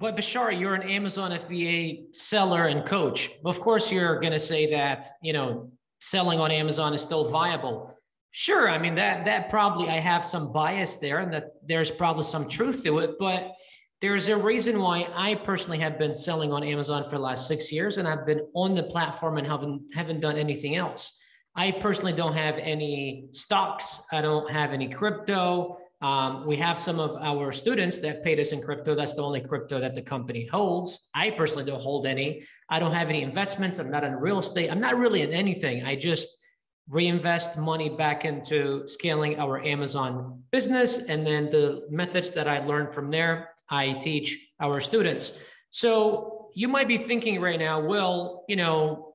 But Bashar, you're an Amazon FBA seller and coach. Of course, you're going to say that you know selling on Amazon is still viable. Sure, I mean that that probably I have some bias there, and that there's probably some truth to it. But there's a reason why I personally have been selling on Amazon for the last six years, and I've been on the platform and haven't haven't done anything else. I personally don't have any stocks. I don't have any crypto. Um, we have some of our students that paid us in crypto. That's the only crypto that the company holds. I personally don't hold any. I don't have any investments. I'm not in real estate. I'm not really in anything. I just reinvest money back into scaling our Amazon business. And then the methods that I learned from there, I teach our students. So you might be thinking right now, well, you know,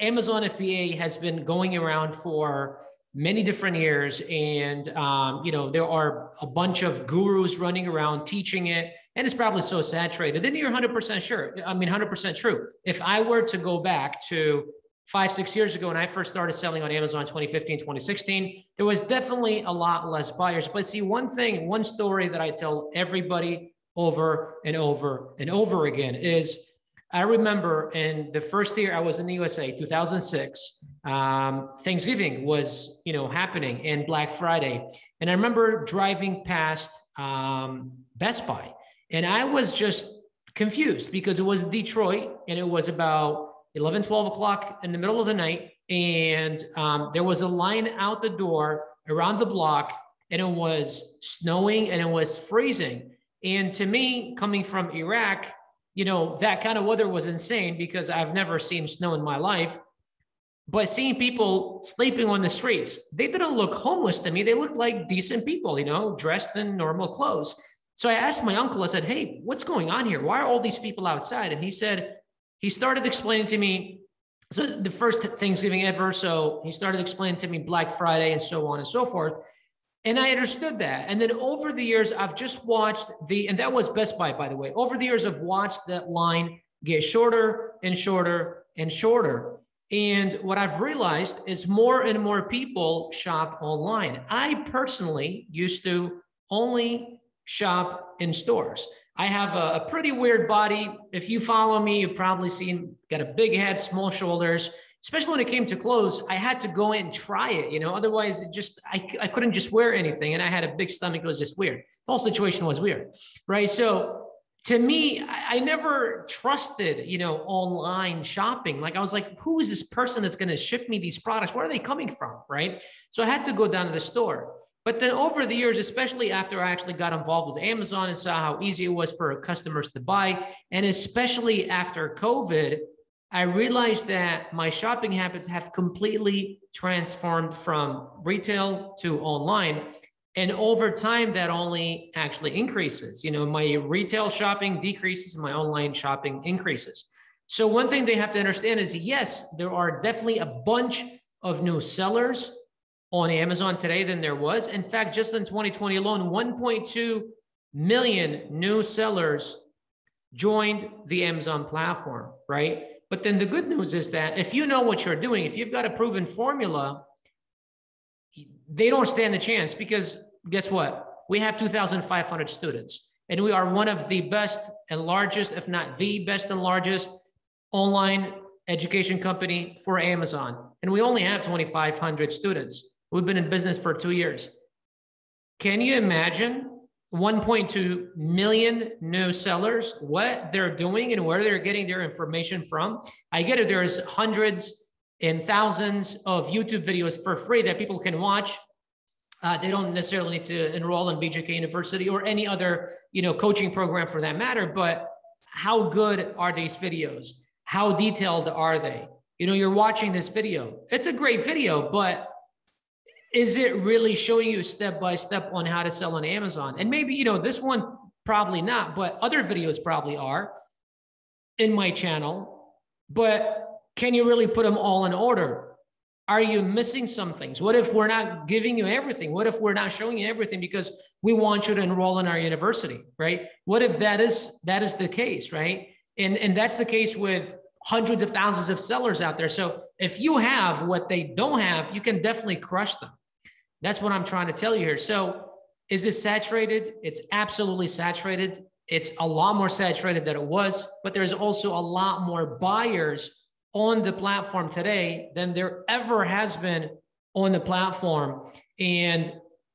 Amazon FBA has been going around for many different years and um, you know there are a bunch of gurus running around teaching it. And it's probably so saturated. Then you're 100% sure. I mean 100% true. If i were to go back to five six years ago when i first started selling on amazon 2015 2016 there was definitely a lot less buyers. But see one thing one story that i tell everybody over and over and over again is I remember in the first year I was in the USA, 2006, um, Thanksgiving was, you know, happening and Black Friday. And I remember driving past um, Best Buy and I was just confused because it was Detroit and it was about 11, 12 o'clock in the middle of the night. And um, there was a line out the door around the block and it was snowing and it was freezing. And to me, coming from Iraq, you know, that kind of weather was insane because I've never seen snow in my life. But seeing people sleeping on the streets, they didn't look homeless to me. They looked like decent people, you know, dressed in normal clothes. So I asked my uncle, I said, Hey, what's going on here? Why are all these people outside? And he said, he started explaining to me. So the first Thanksgiving ever. So he started explaining to me Black Friday and so on and so forth. And I understood that. And then over the years, I've just watched the, and that was Best Buy, by the way. Over the years, I've watched that line get shorter and shorter and shorter. And what I've realized is more and more people shop online. I personally used to only shop in stores. I have a, a pretty weird body. If you follow me, you've probably seen got a big head, small shoulders especially when it came to clothes, I had to go and try it, you know, otherwise it just, I, I couldn't just wear anything. And I had a big stomach. It was just weird. The whole situation was weird. Right. So to me, I, I never trusted, you know, online shopping. Like I was like, who is this person that's going to ship me these products? Where are they coming from? Right. So I had to go down to the store. But then over the years, especially after I actually got involved with Amazon and saw how easy it was for customers to buy, and especially after COVID, I realized that my shopping habits have completely transformed from retail to online. And over time, that only actually increases. You know, my retail shopping decreases, and my online shopping increases. So, one thing they have to understand is yes, there are definitely a bunch of new sellers on Amazon today than there was. In fact, just in 2020 alone, 1.2 million new sellers joined the Amazon platform, right? But then the good news is that if you know what you're doing, if you've got a proven formula, they don't stand a chance because guess what? We have 2,500 students, and we are one of the best and largest, if not the best and largest, online education company for Amazon. And we only have 2,500 students. We've been in business for two years. Can you imagine 1.2 million new sellers, what they're doing and where they're getting their information from. I get it. There's hundreds and thousands of YouTube videos for free that people can watch. Uh, they don't necessarily need to enroll in BJK University or any other, you know, coaching program for that matter. But how good are these videos? How detailed are they? You know, you're watching this video. It's a great video, but is it really showing you step by step on how to sell on Amazon? And maybe, you know, this one probably not, but other videos probably are in my channel. But can you really put them all in order? Are you missing some things? What if we're not giving you everything? What if we're not showing you everything because we want you to enroll in our university, right? What if that is that is the case, right? And and that's the case with hundreds of thousands of sellers out there. So if you have what they don't have, you can definitely crush them. That's what I'm trying to tell you here. So is it saturated? It's absolutely saturated. it's a lot more saturated than it was, but there's also a lot more buyers on the platform today than there ever has been on the platform. And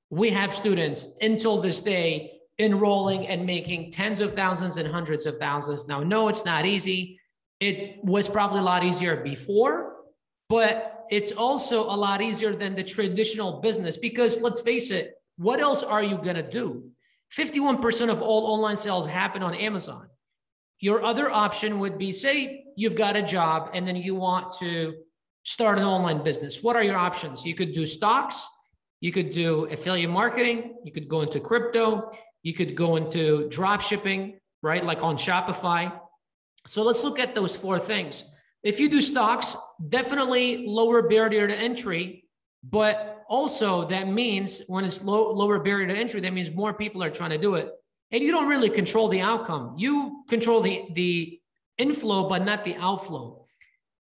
we have students until this day enrolling and making tens of thousands and hundreds of thousands. Now, no, it's not easy. It was probably a lot easier before, but it's also a lot easier than the traditional business because let's face it, what else are you going to do? 51% of all online sales happen on Amazon. Your other option would be say you've got a job and then you want to start an online business. What are your options? You could do stocks, you could do affiliate marketing, you could go into crypto, you could go into drop shipping, right? Like on Shopify. So let's look at those four things. If you do stocks, definitely lower barrier to entry, but also that means when it's low, lower barrier to entry, that means more people are trying to do it. And you don't really control the outcome. You control the, the inflow, but not the outflow.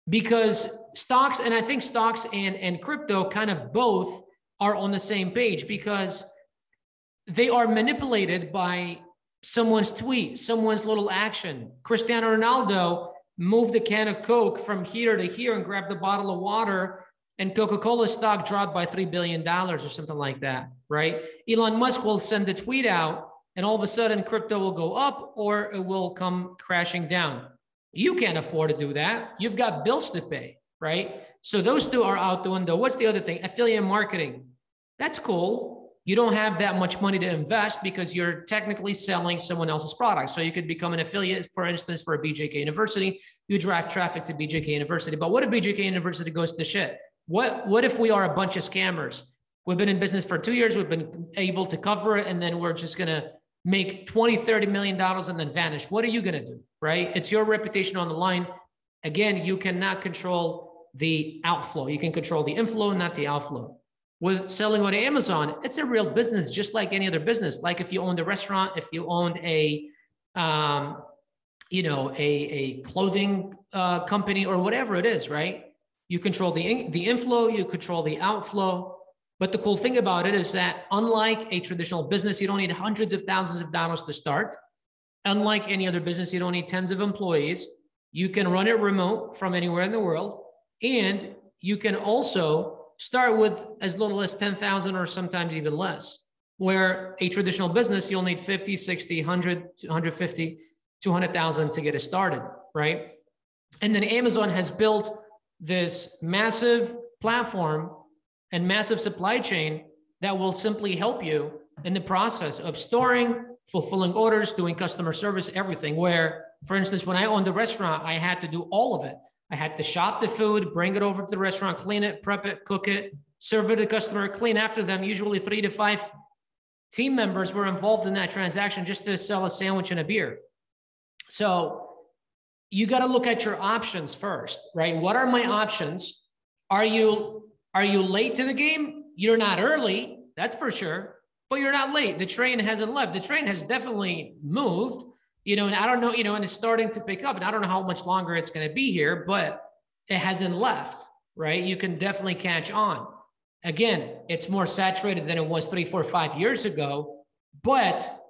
Because stocks, and I think stocks and, and crypto kind of both are on the same page because they are manipulated by someone's tweet, someone's little action. Cristiano Ronaldo moved the can of Coke from here to here and grab the bottle of water, and Coca Cola stock dropped by $3 billion or something like that, right? Elon Musk will send a tweet out, and all of a sudden, crypto will go up or it will come crashing down. You can't afford to do that. You've got bills to pay, right? So those two are out the window. What's the other thing? Affiliate marketing. That's cool you don't have that much money to invest because you're technically selling someone else's product. So you could become an affiliate, for instance, for a BJK University. You drive traffic to BJK University. But what if BJK University goes to shit? What, what if we are a bunch of scammers? We've been in business for two years. We've been able to cover it. And then we're just going to make 20, 30 million dollars and then vanish. What are you going to do? Right? It's your reputation on the line. Again, you cannot control the outflow. You can control the inflow, not the outflow with selling on Amazon, it's a real business, just like any other business. Like if you owned a restaurant, if you owned a, um, you know, a, a clothing uh, company or whatever it is, right? You control the, in, the inflow, you control the outflow. But the cool thing about it is that unlike a traditional business, you don't need hundreds of thousands of dollars to start. Unlike any other business, you don't need tens of employees. You can run it remote from anywhere in the world. And you can also start with as little as 10,000 or sometimes even less. Where a traditional business, you'll need 50, 60, 100, 150, 200,000 to get it started, right? And then Amazon has built this massive platform and massive supply chain that will simply help you in the process of storing, fulfilling orders, doing customer service, everything. Where, for instance, when I owned the restaurant, I had to do all of it. I had to shop the food, bring it over to the restaurant, clean it, prep it, cook it, serve it to the customer, clean after them. Usually three to five team members were involved in that transaction just to sell a sandwich and a beer. So you got to look at your options first, right? What are my options? Are you are you late to the game? You're not early, that's for sure, but you're not late. The train hasn't left. The train has definitely moved you know, and I don't know, you know, and it's starting to pick up, and I don't know how much longer it's going to be here, but it hasn't left, right? You can definitely catch on. Again, it's more saturated than it was three, four, five years ago, but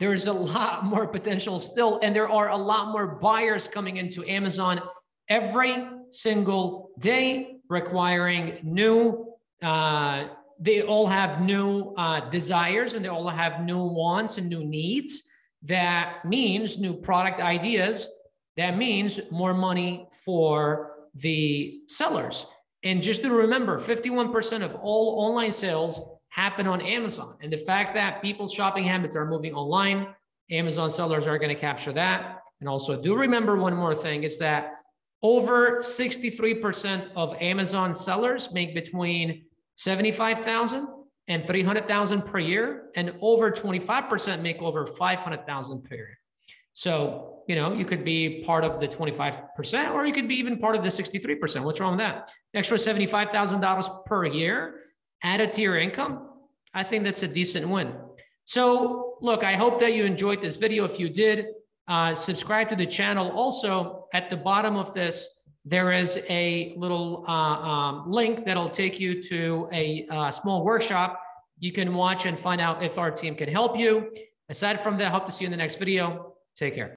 there's a lot more potential still, and there are a lot more buyers coming into Amazon every single day, requiring new. Uh, they all have new uh, desires, and they all have new wants and new needs that means new product ideas. That means more money for the sellers. And just to remember, 51% of all online sales happen on Amazon. And the fact that people's shopping habits are moving online, Amazon sellers are going to capture that. And also, do remember one more thing is that over 63% of Amazon sellers make between 75,000 and 300,000 per year and over 25% make over 500,000 per year. So, you know, you could be part of the 25% or you could be even part of the 63%. What's wrong with that? extra $75,000 per year added to your income. I think that's a decent win. So look, I hope that you enjoyed this video. If you did, uh, subscribe to the channel. Also at the bottom of this, there is a little uh, um, link that'll take you to a uh, small workshop. You can watch and find out if our team can help you. Aside from that, hope to see you in the next video. Take care.